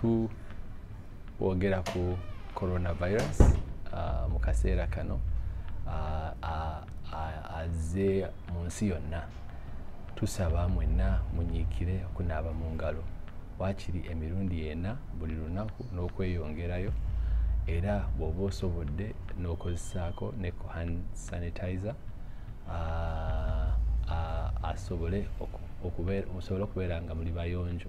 twogera ku coronavirus uh, mu kaseera kano uh, azze mu nsi yonna. Tusaba mwenna munyiikire okunaaba mu ngalo. Waakiri emirundi ena buli lunaku n'okweyongerayo era bw'oba osobodde n'okozesaako ne ku hand sanitizer uh, asobole okubeera nga muli bayonjo.